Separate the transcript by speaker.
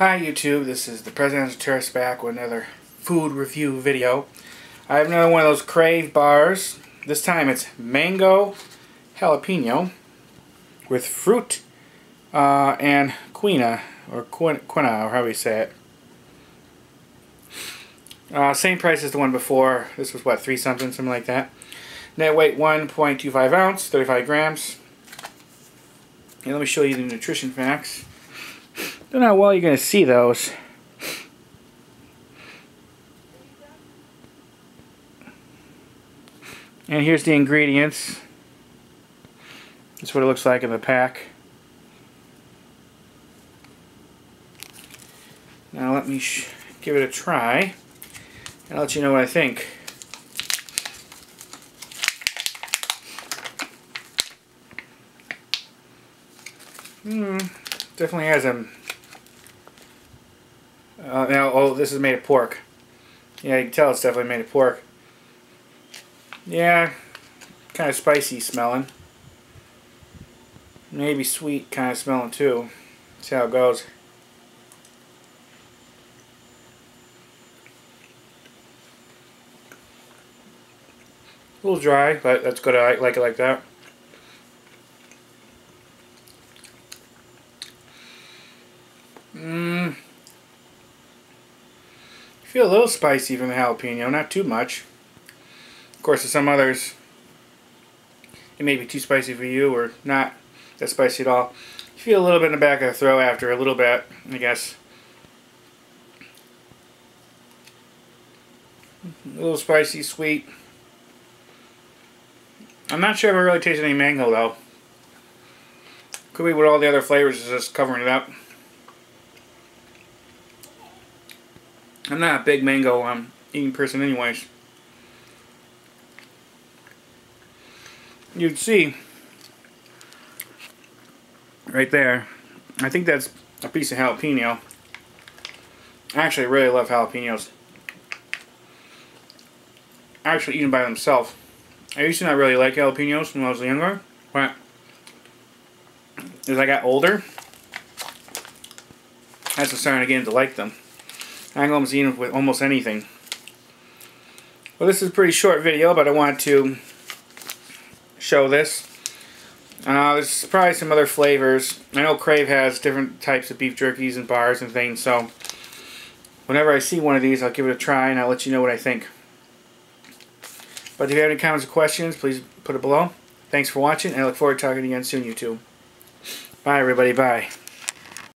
Speaker 1: Hi YouTube, this is the Presidential Tourist back with another food review video. I have another one of those Krave bars. This time it's mango jalapeno with fruit uh, and quina, or quina, or however you say it. Uh, same price as the one before. This was what, three something, something like that. Net weight 1.25 ounce, 35 grams. And let me show you the nutrition facts. Don't know how well you're going to see those. And here's the ingredients. That's what it looks like in the pack. Now let me give it a try and I'll let you know what I think. Hmm, definitely has a uh, now, oh, this is made of pork. Yeah, you can tell it's definitely made of pork. Yeah, kind of spicy smelling. Maybe sweet kind of smelling too. See how it goes. A little dry, but that's good. I like it like that. Mmm. Feel a little spicy from the jalapeno, not too much. Of course, with some others, it may be too spicy for you or not that spicy at all. You feel a little bit in the back of the throat after a little bit, I guess. A little spicy, sweet. I'm not sure if I really tasted any mango though. Could be with all the other flavors is just covering it up. I'm not a big mango um, eating person anyways. You'd see right there. I think that's a piece of jalapeno. I actually, really love jalapenos. I actually eat them by themselves. I used to not really like jalapenos when I was younger, but as I got older, I started to like them. I can almost eat with almost anything. Well, this is a pretty short video, but I want to show this. Uh, there's probably some other flavors. I know Krave has different types of beef jerkies and bars and things, so whenever I see one of these, I'll give it a try and I'll let you know what I think. But if you have any comments or questions, please put it below. Thanks for watching, and I look forward to talking to you again soon, YouTube. Bye, everybody. Bye.